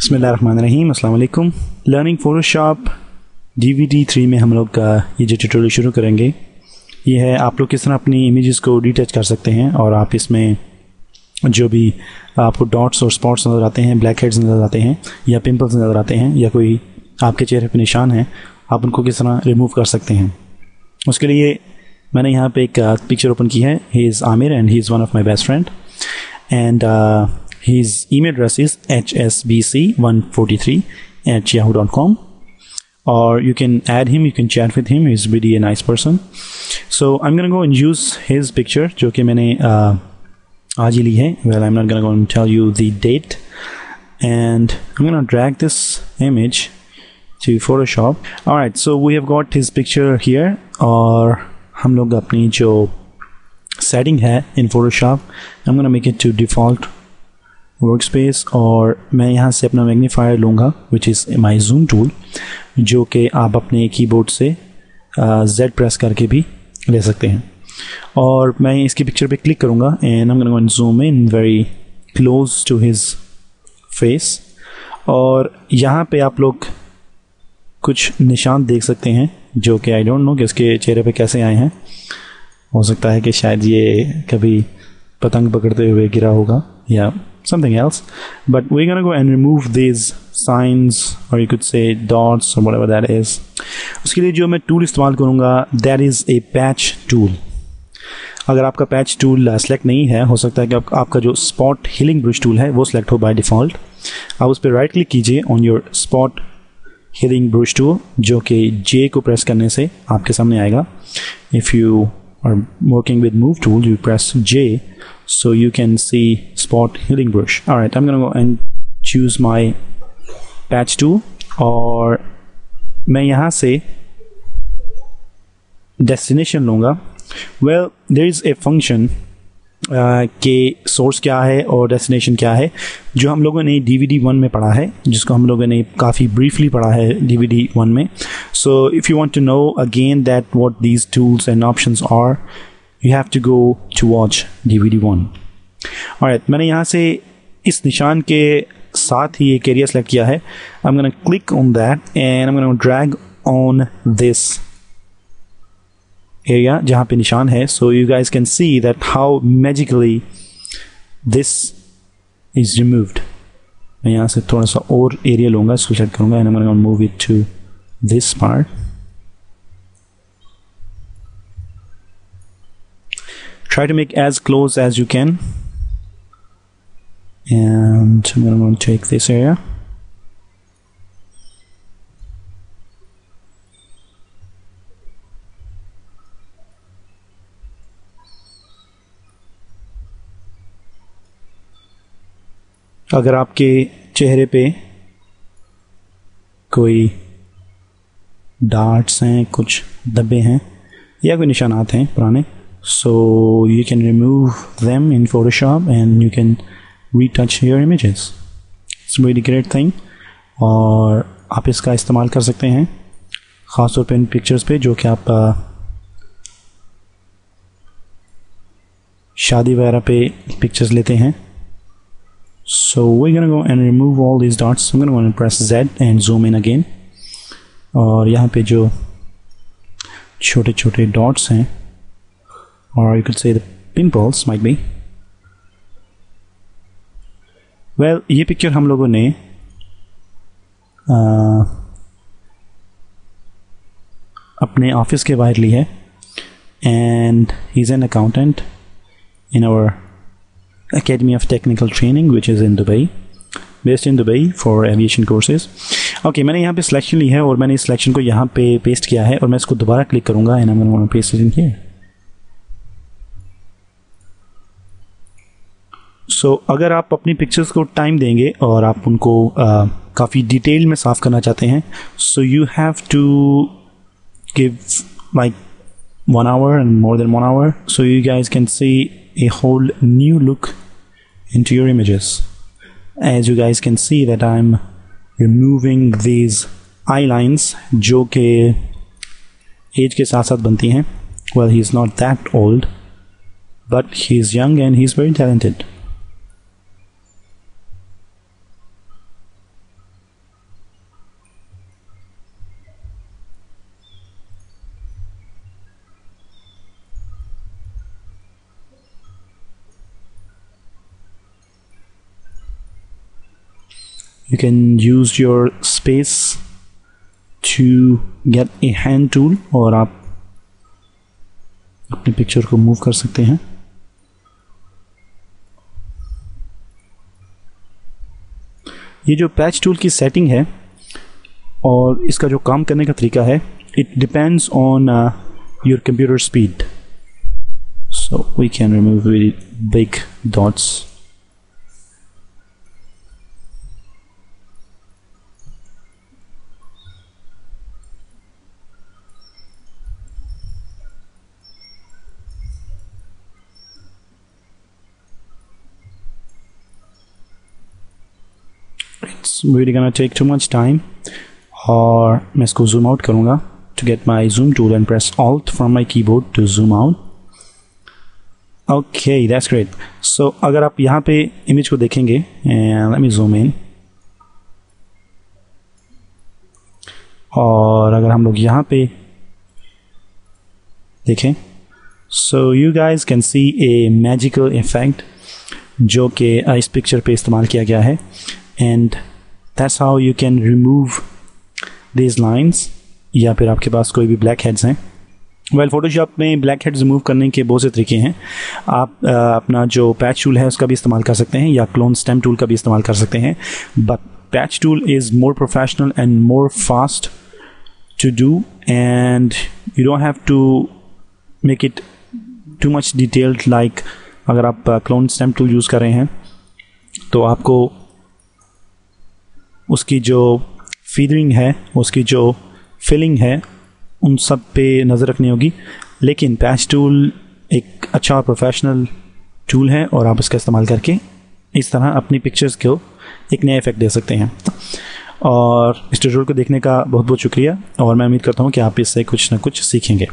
बसमीम अल्लाम learning Photoshop D V D three में हम लोग का ये जो ट्यूटोरियल शुरू करेंगे, ये है आप लोग किस तरह अपनी इमेजेस को डिटच कर सकते हैं और आप इसमें जो भी आपको डॉट्स और स्पॉट्स नज़र आते हैं, ब्लैक हेड्स नज़र आते हैं, या पिंपल्स नज़र आते हैं, या कोई आपके चेहरे पर निशान है, आप उनको किस तरह रिमूव कर सकते हैं। उसके लिए मैंने यहाँ पे एक पिक्चर ओपन की है। He is Aamir and he is one of my best friend and his email address is hsbc143 at yahoo.com or you can add him you can chat with him he's really a nice person so i'm gonna go and use his picture jo ki maine uh, aaj hi li hai well i'm not gonna go and tell you the date and i'm gonna drag this image to photoshop all right so we have got his picture here और हम लोग अपनी जो setting है in Photoshop I'm gonna make it to default work Space और मैं यहाँ से अपना मैग्नीफायर लूँगा which is my zoom tool जो कि आप अपने कीबोर्ड से जेड प्रेस करके भी ले सकते हैं। और मैं इसकी पिक्चर पे क्लिक करूँगा एंड हम going zoom in very close to his face और यहाँ पे आप लोग कुछ निशान देख सकते हैं, जो कि आई डोंट नो कि उसके चेहरे पे कैसे आए हैं। हो सकता है कि शायद ये कभी पतंग पकड़ते हुए गिरा होगा या something else. But we're gonna go and remove these signs or you could say dots or whatever that is. उसके लिए जो मैं टूल इस्तेमाल करूँगा that is a patch tool अगर आपका पैच टूल सेलेक्ट नहीं है हो सकता है कि आप, आपका जो स्पॉट हीलिंग ब्रश टूल है वो सिलेक्ट हो बाय डिफ़ॉल्ट आप उस पर राइट क्लिक कीजिए on your spot healing brush tool जो कि जे को प्रेस करने से आपके सामने आएगा. If you are working with move tool you press J so you can see spot healing brush. All right i'm gonna go and choose my patch tool और मैं यहाँ से डेस्टिनेशन लूँगा। Well there is a function के source क्या है और destination क्या है, जो हम लोगों ने डी वी वन में पढ़ा है, जिसको हम लोगों ने काफ़ी ब्रीफली पढ़ा है डी वी वन में। So if you want to know again that what these tools and option are you have to go to watch DVD one. Alright, मैंने यहाँ से इस निशान के साथ ही एक एरिया सेलेक्ट किया है I'm gonna click on that and I'm gonna drag on this area जहाँ पे निशान है so you guys can see that how magically this is removed मैं यहाँ से थोड़ा सा और एरिया लूँगा इसको सेलेक्ट करूँगा and I'm gonna move it to this part try to make as close as you can and I'm going to take this area अगर आपके चेहरे पे कोई डार्ट्स हैं, कुछ दबे हैं, या कोई निशानात हैं पुराने। So you can remove them in Photoshop and you can retouch your images it's very great thing और आप इसका इस्तेमाल कर सकते हैं ख़ास तौर पर इन पिक्चर्स पर जो कि आप शादी वगैरह पे पिक्चर्स लेते हैं। So we go and remove all this dots press Z and zoom in again और यहाँ पे जो छोटे छोटे डॉट्स हैं और you can say pimples might be well ये पिक्चर हम लोगों ने आ, अपने ऑफ़िस के बाहर ली है। And he is an accountant in our academy of technical training which is in Dubai best in Dubai for aviation courses okay okay, मैंने यहाँ पे सिलेक्शन ली है और मैंने इस सिलेक्शन को यहाँ पे पेस्ट किया है और मैं इसको दोबारा क्लिक करूँगा and I am paste in here so अगर आप अपनी पिक्चर्स को टाइम देंगे और आप उनको काफ़ी डिटेल में साफ़ करना चाहते हैं so you have to give like one hour and more than one hour so you guys can see a whole new look into your images. As you guys can see that I'm removing these eye lines जो कि age के साथ साथ बनती हैं। Well he is not that old but he is young and he is very talented you can use your space to get a hand tool और आप अपनी पिक्चर को मूव कर सकते हैं। ये जो पैच टूल की सेटिंग है और इसका जो काम करने का तरीका है it depends on your computer speed so we can remove big dots it's really gonna take too much time और मैं इसको zoom out करूँगा to get my zoom tool and press alt from my keyboard to zoom out okay that's great so अगर आप यहाँ पे image को देखेंगे let me zoom in और अगर हम लोग यहाँ पे देखें so you guys can see a magical effect जो कि इस पिक्चर पे इस्तेमाल किया गया है and that's how you can remove these lines या फिर आपके पास कोई भी ब्लैक हेड्स हैं। वेल फोटोशॉप में ब्लैक हेड्स रिमूव करने के बहुत से तरीके हैं। आप आ, अपना जो पैच टूल है उसका भी इस्तेमाल कर सकते हैं या क्लोन स्टेम टूल का भी इस्तेमाल कर सकते हैं। But patch tool is more professional and more fast to do and you don't have to make it too much detailed like अगर आप क्लोन स्टेम टूल यूज़ कर रहे हैं तो आपको उसकी जो फीदरिंग है, उसकी जो फिलिंग है, उन सब पे नज़र रखनी होगी। लेकिन पैच टूल एक अच्छा और प्रोफेशनल टूल है और आप इसका इस्तेमाल करके इस तरह अपनी पिक्चर्स को एक नया इफ़ेक्ट दे सकते हैं। और इस ट्यूटोरियल को देखने का बहुत बहुत शुक्रिया और मैं उम्मीद करता हूँ कि आप इससे कुछ ना कुछ सीखेंगे।